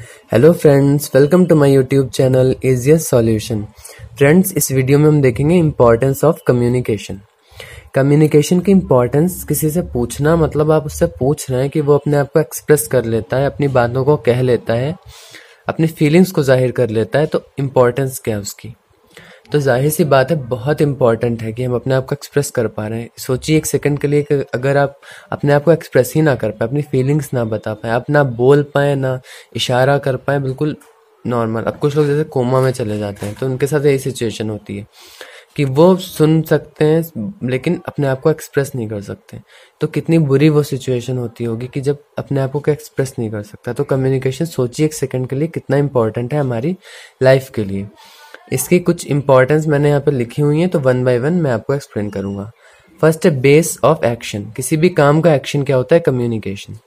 Hello friends welcome to my YouTube channel Aegis solution friends इस video में हम देखेंगे इम्पोर्टेंस ऑफ़ कम्युनिकेशन कम्युनिकेशन की इम्पोर्टेंस किसी से पूछना मतलब आप उससे पूछ रहे हैं कि वो अपने आप को एक्सप्रेस कर लेता है, अपनी बातों को कह लेता है, अपनी फीलिंग्स को ज़ाहिर कर लेता है तो इम्पोर्टेंस क्या है उसकी? तो ज़ाहिर सी बात है, बहुत इंपॉर्टेंट है कि हम अपने आप को एक्सप्रेस कर पा रहे हैं। सोचिए एक सेकंड के लिए अगर आप अपने आप को एक्सप्रेस ही ना कर पाए, अपनी फीलिंग्स ना बता पाए, आप ना बोल पाए, ना इशारा कर पाए, बिल्कुल नॉर्मल अब कुछ लोग जैसे कोमा में चले जाते हैं तो उनके साथ यही सिचुएशन होती है कि वो सुन सकते हैं, लेकिन अपने आप को एक्सप्रेस नहीं कर सकते। तो कितनी बुरी वो सिचुएशन होती होगी कि जब अपने आप को एक्सप्रेस नहीं कर सकता। तो कम्युनिकेशन सोचिए एक सेकंड के लिए कितना इंपॉर्टेंट है हमारी लाइफ के लिए। इसकी कुछ इंपॉर्टेंस मैंने यहाँ पे लिखी हुई है तो वन बाय वन मैं आपको एक्सप्लेन करूँगा। फ़र्स्ट है बेस ऑफ़ एक्शन किसी भी काम का एक्शन क्या होता है? कम्युनिकेशन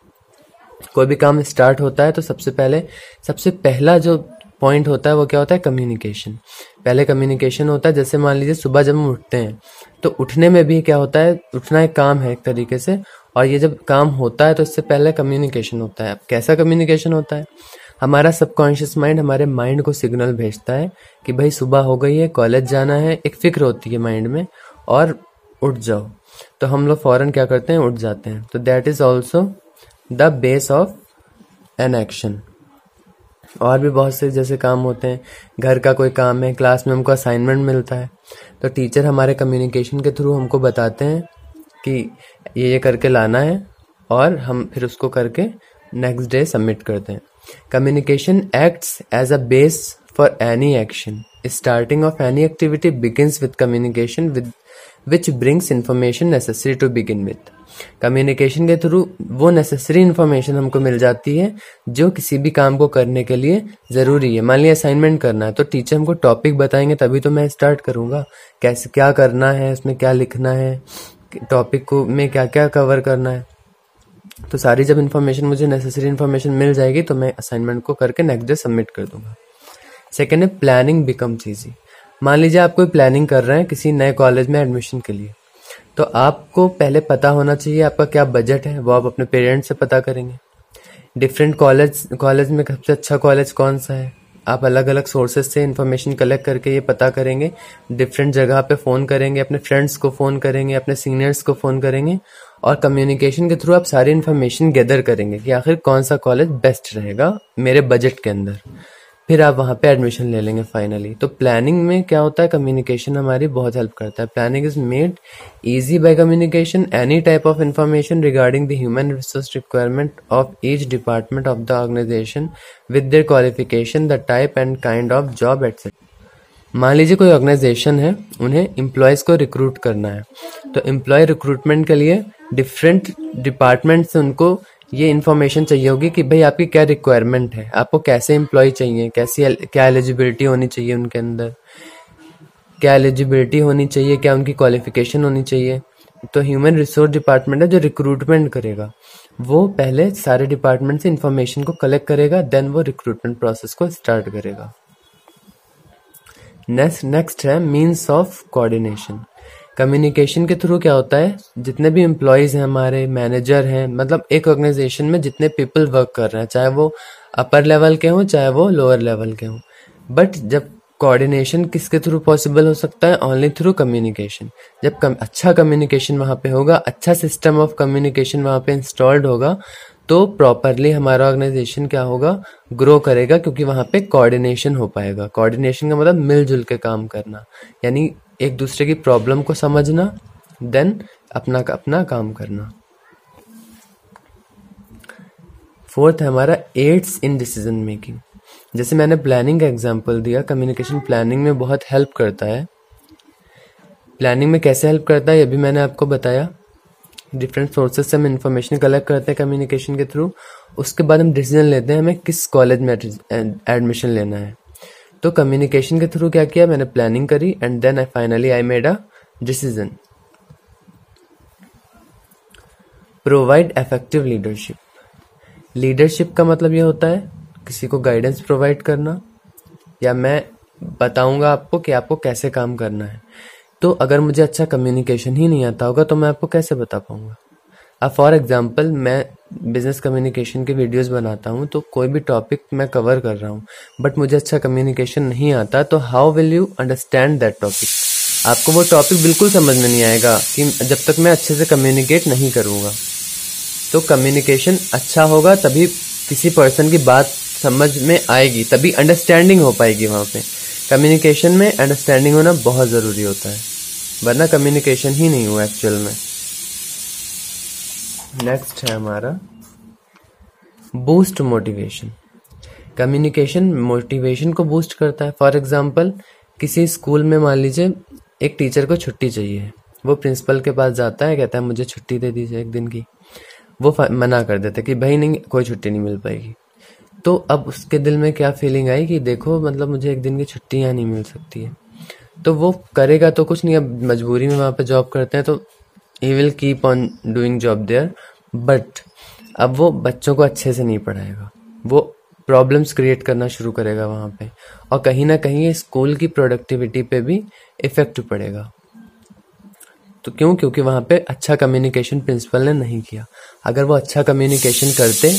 कोई भी काम स्टार्ट होता है तो सबसे पहले, सबसे पहला जो पॉइंट होता है, वो क्या होता है? कम्युनिकेशन पहले कम्युनिकेशन होता है, जैसे मान लीजिए सुबह जब हम उठते हैं तो उठने में भी क्या होता है? उठना एक काम है एक तरीके से, और ये जब काम होता है तो इससे पहले कम्युनिकेशन होता है। अब कैसा कम्युनिकेशन होता है? हमारा सबकॉन्शियस माइंड हमारे माइंड को सिग्नल भेजता है कि भाई सुबह हो गई है कॉलेज जाना है, एक फ़िक्र होती है माइंड में और उठ जाओ। तो हम लोग फ़ौरन क्या करते हैं, उठ जाते हैं। तो that is also the base of an action और भी बहुत से जैसे काम होते हैं, घर का कोई काम है क्लास में हमको असाइनमेंट मिलता है तो टीचर हमारे कम्युनिकेशन के थ्रू हमको बताते हैं कि ये ये करके लाना है और हम फिर उसको करके नेक्स्ट डे सबमिट करते हैं। Communication acts as a base for any action starting of any activity begins with communication with which brings information necessary to begin with. Communication के थ्रू वो नेसेसरी इन्फॉर्मेशन हमको मिल जाती है, जो किसी भी काम को करने के लिए ज़रूरी है। मान लिया असाइनमेंट करना है तो टीचर हमको टॉपिक बताएँगे, तभी तो मैं स्टार्ट करूँगा। कैसे, क्या करना है, उसमें क्या लिखना है टॉपिक को में क्या क्या कवर करना है। तो सारी जब इन्फॉर्मेशन मुझे नेसेसरी इन्फॉर्मेशन मिल जाएगी तो मैं असाइनमेंट को करके नेक्स्ट डे सबमिट कर दूँगा। सेकेंड है प्लानिंग बिकम्स ईजी मान लीजिए आप कोई प्लानिंग कर रहे हैं किसी नए कॉलेज में एडमिशन के लिए। तो आपको पहले पता होना चाहिए आपका क्या बजट है, वो आप अपने पेरेंट्स से पता करेंगे। डिफरेंट कॉलेज कॉलेज में सबसे अच्छा कॉलेज कौन सा है? आप अलग अलग सोर्सेज से इन्फॉर्मेशन कलेक्ट करके ये पता करेंगे। डिफरेंट जगह पे फ़ोन करेंगे, अपने फ्रेंड्स को फ़ोन करेंगे, अपने सीनियर्स को फ़ोन करेंगे। और कम्युनिकेशन के थ्रू आप सारी इन्फॉर्मेशन गैदर करेंगे कि आखिर कौन सा कॉलेज बेस्ट रहेगा मेरे बजट के अंदर। फिर आप वहाँ पे एडमिशन ले लेंगे फाइनली तो प्लानिंग में क्या होता है? कम्युनिकेशन हमारी बहुत हेल्प करता है। Planning is made easy by communication any type of information regarding the human resource requirement of each department of the organization with their qualification the type and kind of job etcetera मान लीजिए कोई organisation है, उन्हें employees को recruit करना है। तो employ recruitment के लिए डिफरेंट डिपार्टमेंट से उनको ये इन्फॉर्मेशन चाहिए होगी कि भाई आपकी क्या रिक्वायरमेंट है, आपको कैसे एम्प्लॉय चाहिए, कैसी क्या एलिजिबिलिटी होनी चाहिए उनके अंदर, क्या एलिजिबिलिटी होनी चाहिए, क्या उनकी क्वालिफिकेशन होनी चाहिए। तो ह्यूमन रिसोर्स डिपार्टमेंट है जो रिक्रूटमेंट करेगा, वो पहले सारे डिपार्टमेंट से इन्फॉर्मेशन को कलेक्ट करेगा देन वो रिक्रूटमेंट प्रोसेस को स्टार्ट करेगा। नेक्स्ट है मीन्स ऑफ़ कोऑर्डिनेशन कम्युनिकेशन के थ्रू क्या होता है? जितने भी एम्प्लॉयज़ हैं हमारे मैनेजर हैं मतलब एक ऑर्गेनाइजेशन में जितने पीपल वर्क कर रहे हैं चाहे वो अपर लेवल के हों चाहे वो लोअर लेवल के हों। बट जब कोऑर्डिनेशन किसके थ्रू पॉसिबल हो सकता है? ओनली थ्रू कम्युनिकेशन जब कम, अच्छा कम्युनिकेशन वहाँ पे होगा अच्छा सिस्टम ऑफ़ कम्युनिकेशन वहाँ पे इंस्टॉल्ड होगा तो प्रॉपरली हमारा ऑर्गेनाइजेशन क्या होगा? ग्रो करेगा क्योंकि वहाँ पे कोऑर्डिनेशन हो पाएगा। कोऑर्डिनेशन का मतलब मिलजुल के काम करना। यानी एक दूसरे की प्रॉब्लम को समझना देन अपना अपना काम करना। फोर्थ है हमारा एड्स इन डिसीज़न मेकिंग जैसे मैंने प्लानिंग का एग्ज़ाम्पल दिया कम्युनिकेशन प्लानिंग में बहुत हेल्प करता है। प्लानिंग में कैसे हेल्प करता है, ये भी मैंने आपको बताया। डिफरेंट सोर्सेज से हम इंफॉर्मेशन कलेक्ट करते हैं कम्युनिकेशन के थ्रू उसके बाद हम डिसीज़न लेते हैं हमें किस कॉलेज में एडमिशन लेना है। तो कम्युनिकेशन के थ्रू क्या किया? मैंने प्लानिंग करी and then I finally I made a decision provide effective leadership leadership का मतलब ये होता है किसी को गाइडेंस प्रोवाइड करना या मैं बताऊँगा आपको कि आपको कैसे काम करना है। तो अगर मुझे अच्छा कम्युनिकेशन ही नहीं आता होगा तो मैं आपको कैसे बता पाऊँगा? अब फॉर एग्ज़ाम्पल मैं बिज़नेस कम्युनिकेशन के वीडियोस बनाता हूँ तो कोई भी टॉपिक मैं कवर कर रहा हूँ बट मुझे अच्छा कम्युनिकेशन नहीं आता तो how will you understand that topic आपको वो टॉपिक बिल्कुल समझ में नहीं आएगा कि जब तक मैं अच्छे से कम्युनिकेट नहीं करूँगा। तो कम्युनिकेशन अच्छा होगा, तभी किसी पर्सन की बात समझ में आएगी, तभी अंडरस्टैंडिंग हो पाएगी वहाँ पे। कम्युनिकेशन में अंडरस्टैंडिंग होना बहुत ज़रूरी होता है। वरना कम्युनिकेशन ही नहीं हुआ एक्चुअल में। नेक्स्ट है हमारा बूस्ट मोटिवेशन कम्युनिकेशन मोटिवेशन को बूस्ट करता है। फॉर एग्जांपल किसी स्कूल में मान लीजिए एक टीचर को छुट्टी चाहिए। वो प्रिंसिपल के पास जाता है, कहता है, मुझे छुट्टी दे दीजिए एक दिन की। वो मना कर देते कि, भाई नहीं, कोई छुट्टी नहीं मिल पाएगी। तो अब उसके दिल में क्या फीलिंग आई कि, देखो मतलब मुझे एक दिन की छुट्टी यहाँ नहीं मिल सकती है। तो वो करेगा तो कुछ नहीं, अब मजबूरी में वहाँ पे जॉब करते हैं तो he will keep on doing job there but अब वो बच्चों को अच्छे से नहीं पढ़ाएगा। वो प्रॉब्लम्स क्रिएट करना शुरू करेगा वहाँ पे और कहीं ना कहीं स्कूल की प्रोडक्टिविटी पे भी इफ़ेक्ट पड़ेगा। तो क्यों? क्योंकि वहाँ पे अच्छा कम्युनिकेशन प्रिंसिपल ने नहीं किया। अगर वो अच्छा कम्युनिकेशन करते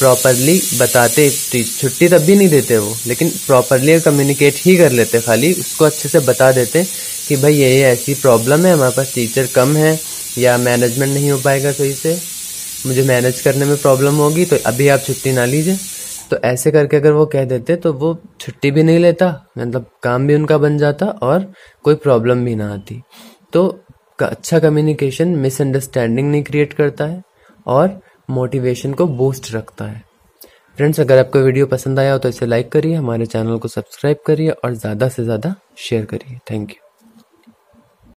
प्रॉपरली बताते छुट्टी तब भी नहीं देते वो, लेकिन प्रॉपरली कम्युनिकेट ही कर लेते खाली, उसको अच्छे से बता देते कि भाई ये ये ऐसी प्रॉब्लम है, हमारे पास टीचर कम है, या मैनेजमेंट नहीं हो पाएगा सही से, मुझे मैनेज करने में प्रॉब्लम होगी तो अभी आप छुट्टी ना लीजिए। तो ऐसे करके अगर वो कह देते तो वो छुट्टी भी नहीं लेता मतलब काम भी उनका बन जाता और कोई प्रॉब्लम भी ना आती। तो अच्छा कम्युनिकेशन मिसअंडरस्टैंडिंग नहीं क्रिएट करता है, और मोटिवेशन को बूस्ट रखता है। फ्रेंड्स अगर आपको वीडियो पसंद आया हो तो इसे लाइक करिए, हमारे चैनल को सब्सक्राइब करिए और ज़्यादा से ज़्यादा शेयर करिए। Thank you